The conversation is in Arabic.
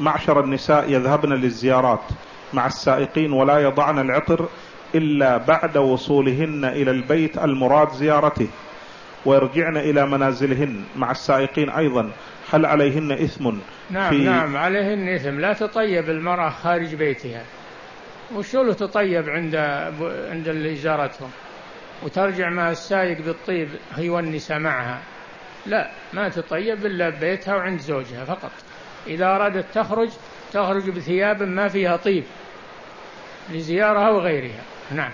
معشر النساء يذهبن للزيارات مع السائقين ولا يضعن العطر إلا بعد وصولهن إلى البيت المراد زيارته ويرجعن إلى منازلهن مع السائقين أيضا. هل عليهن إثم نعم في نعم عليهن إثم. لا تطيب المرأة خارج بيتها. وشو له تطيب عند عند اللي زارتهم؟ وترجع مع السايق بالطيب هي والنساء معها. لا ما تطيب إلا ببيتها وعند زوجها فقط. إذا أرادت تخرج تخرج بثياب ما فيها طيب لزيارة أو غيرها نعم.